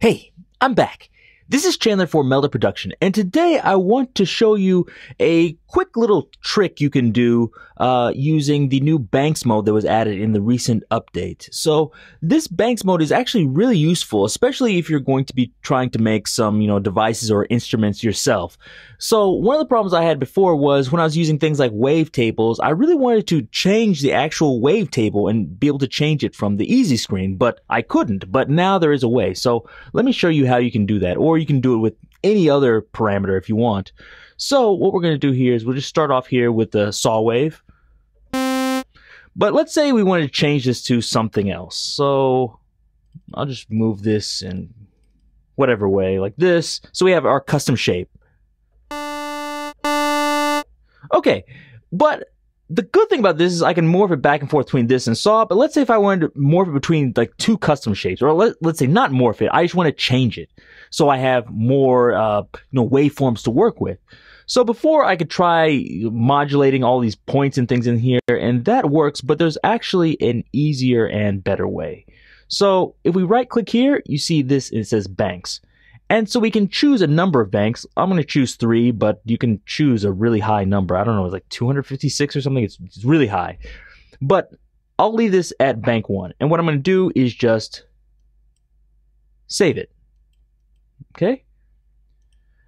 Hey, I'm back. This is Chandler for Melda Production, and today I want to show you a quick little trick you can do uh, using the new Banks mode that was added in the recent update. So this Banks mode is actually really useful, especially if you're going to be trying to make some, you know, devices or instruments yourself. So one of the problems I had before was when I was using things like wavetables, I really wanted to change the actual wavetable and be able to change it from the easy screen, but I couldn't. But now there is a way. So let me show you how you can do that, or you can do it with any other parameter if you want. So what we're going to do here is we'll just start off here with the saw wave. But let's say we wanted to change this to something else. So I'll just move this in whatever way, like this. So we have our custom shape. Okay, but the good thing about this is I can morph it back and forth between this and saw, but let's say if I wanted to morph it between like two custom shapes, or let, let's say not morph it, I just want to change it. So I have more, uh, you know, waveforms to work with. So before I could try modulating all these points and things in here, and that works, but there's actually an easier and better way. So if we right click here, you see this, it says banks. And so we can choose a number of banks. I'm going to choose three, but you can choose a really high number. I don't know, it's like 256 or something. It's, it's really high. But I'll leave this at bank one. And what I'm going to do is just save it. Okay.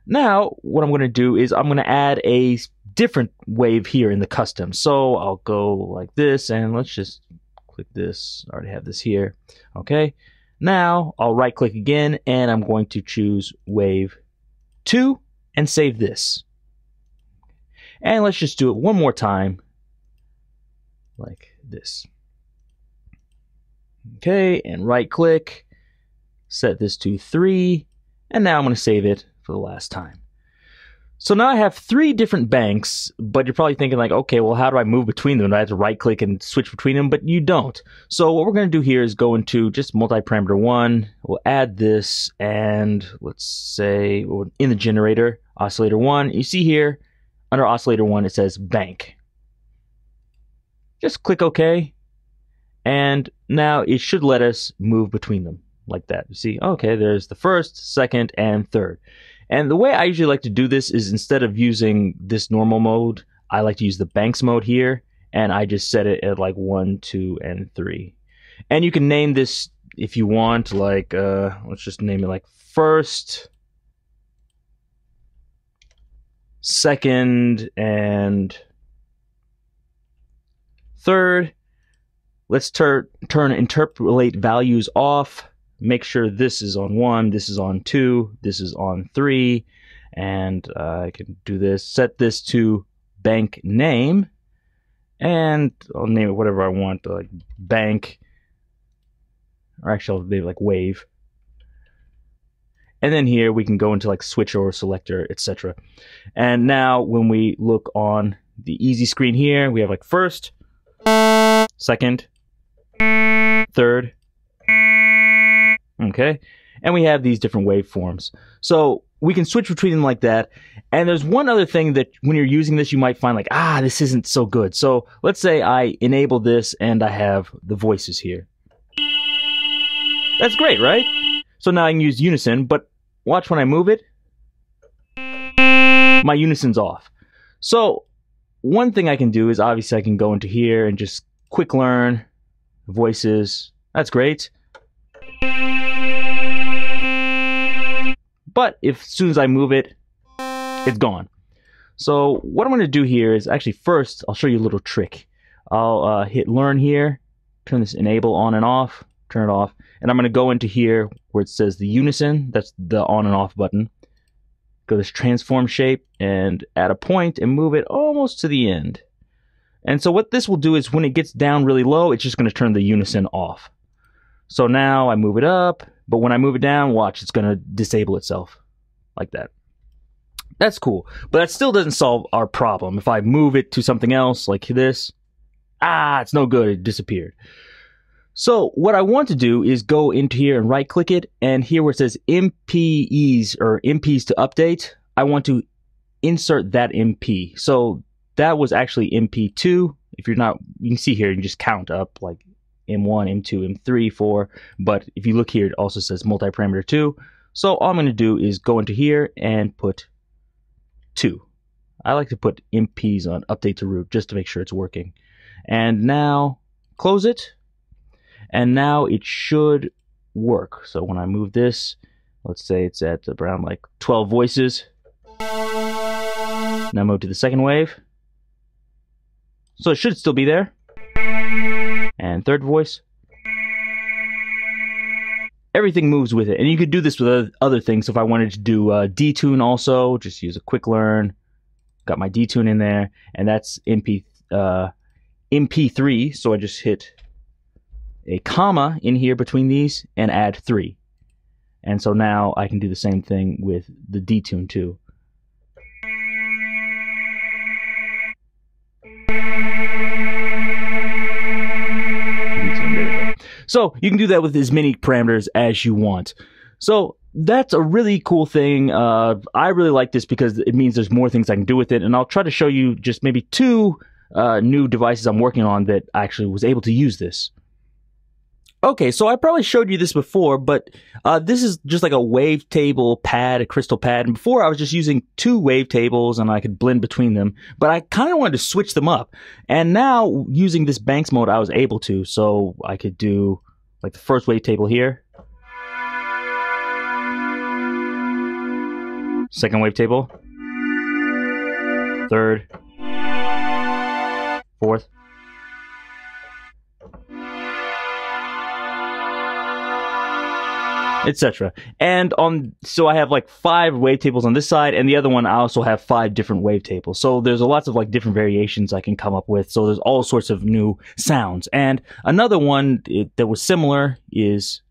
Now, what I'm going to do is I'm going to add a different wave here in the custom. So I'll go like this and let's just click this. I already have this here. Okay. Now I'll right click again and I'm going to choose wave 2 and save this. And let's just do it one more time like this. Okay, and right click, set this to 3, and now I'm going to save it for the last time. So now I have three different banks, but you're probably thinking like, okay, well, how do I move between them? Do I have to right click and switch between them? But you don't. So what we're going to do here is go into just multi-parameter one. We'll add this and let's say in the generator, oscillator one, you see here under oscillator one, it says bank. Just click OK. And now it should let us move between them like that. You see, okay, there's the first, second, and third. And the way I usually like to do this is instead of using this normal mode, I like to use the banks mode here, and I just set it at like one, two, and three. And you can name this if you want, like, uh, let's just name it like first, second, and third. Let's tur- turn interpolate values off make sure this is on one, this is on two, this is on three, and uh, I can do this. Set this to bank name, and I'll name it whatever I want, like bank, or actually I'll it like wave. And then here we can go into like switcher or selector, etc. And now when we look on the easy screen here, we have like first, second, third, Okay. And we have these different waveforms. So we can switch between them like that. And there's one other thing that when you're using this, you might find like, ah, this isn't so good. So let's say I enable this and I have the voices here. That's great, right? So now I can use unison, but watch when I move it. My unison's off. So one thing I can do is obviously I can go into here and just quick learn voices. That's great. But if as soon as I move it, it's gone. So what I'm going to do here is actually first, I'll show you a little trick. I'll uh, hit learn here, turn this enable on and off, turn it off, and I'm going to go into here where it says the unison, that's the on and off button. Go this transform shape and add a point and move it almost to the end. And so what this will do is when it gets down really low, it's just going to turn the unison off. So now I move it up, but when I move it down, watch, it's going to disable itself like that. That's cool. But that still doesn't solve our problem. If I move it to something else like this, ah, it's no good. It disappeared. So what I want to do is go into here and right click it. And here where it says MPEs or MPs to update, I want to insert that MP. So that was actually MP2. If you're not, you can see here, you can just count up like M1, M2, M3, 4. But if you look here, it also says multi-parameter 2. So all I'm going to do is go into here and put 2. I like to put MPs on update to root just to make sure it's working. And now close it. And now it should work. So when I move this, let's say it's at around like 12 voices. Now move to the second wave. So it should still be there. And third voice. Everything moves with it. And you could do this with other things. So if I wanted to do uh, detune also, just use a quick learn. Got my detune in there. And that's MP, uh, MP3. So I just hit a comma in here between these and add 3. And so now I can do the same thing with the detune too. So you can do that with as many parameters as you want. So that's a really cool thing. Uh, I really like this because it means there's more things I can do with it. And I'll try to show you just maybe two uh, new devices I'm working on that actually was able to use this. Okay, so I probably showed you this before, but uh, this is just like a wavetable pad, a crystal pad. And before I was just using two wavetables and I could blend between them, but I kind of wanted to switch them up. And now using this Banks mode, I was able to. So I could do like the first wavetable here. Second wavetable. Third. Fourth. Etc. And on so I have like five wavetables on this side, and the other one I also have five different wavetables. So there's a lots of like different variations I can come up with. So there's all sorts of new sounds. And another one it, that was similar is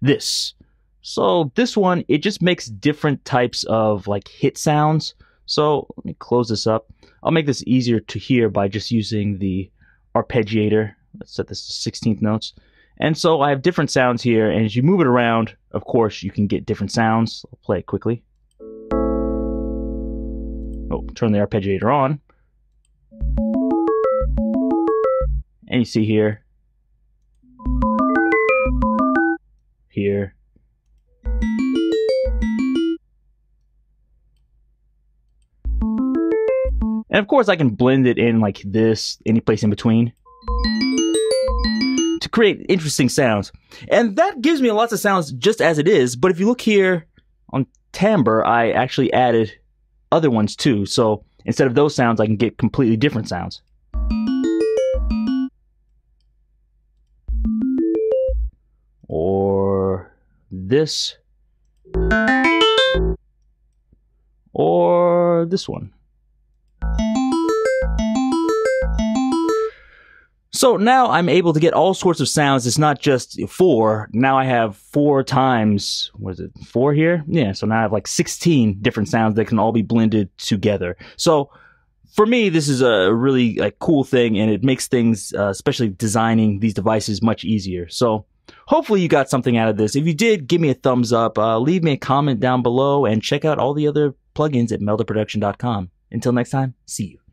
this. So this one it just makes different types of like hit sounds. So let me close this up. I'll make this easier to hear by just using the arpeggiator Let's set this to 16th notes. And so I have different sounds here, and as you move it around, of course, you can get different sounds. I'll play it quickly. Oh, turn the arpeggiator on. And you see here, here, and of course I can blend it in like this, any place in between create interesting sounds. And that gives me lots of sounds just as it is. But if you look here on timbre, I actually added other ones too. So instead of those sounds, I can get completely different sounds. Or this. Or this one. So now I'm able to get all sorts of sounds. It's not just four. Now I have four times, what is it, four here? Yeah, so now I have like 16 different sounds that can all be blended together. So for me, this is a really like, cool thing and it makes things, uh, especially designing these devices, much easier. So hopefully you got something out of this. If you did, give me a thumbs up, uh, leave me a comment down below, and check out all the other plugins at meldaproduction.com. Until next time, see you.